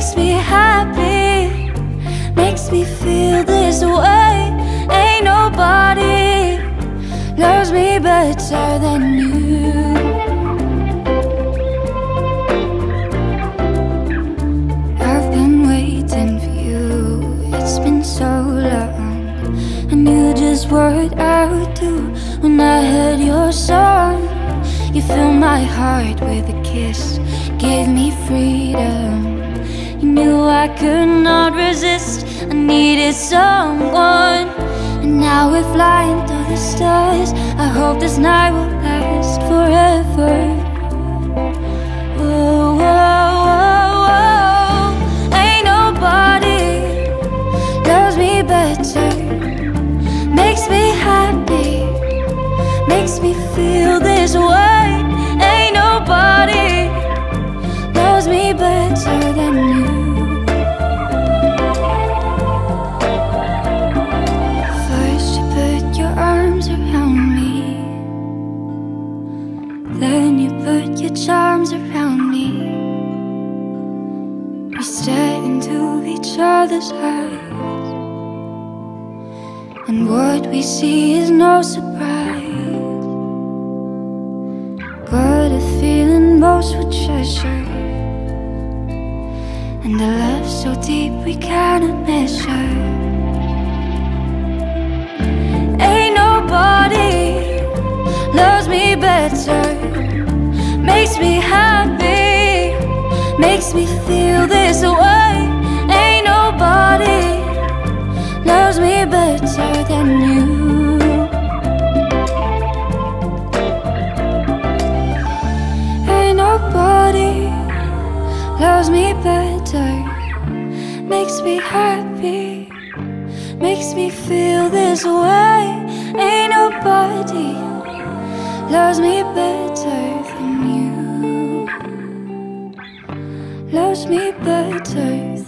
Makes me happy, makes me feel this way. Ain't nobody loves me better than you. I've been waiting for you. It's been so long. I knew just I would do when I heard your song. You filled my heart with a kiss, gave me freedom. I could not resist. I needed someone. And now we're flying through the stars. I hope this night will last forever. Oh, oh, oh. Ain't nobody loves me better. Makes me happy, makes me feel this way. And what we see is no surprise. Got a feeling most would treasure. And a love so deep we cannot measure. Ain't nobody loves me better. Makes me happy, makes me feel this way. Loves me better, makes me happy, makes me feel this way. Ain't nobody loves me better than you. Loves me better.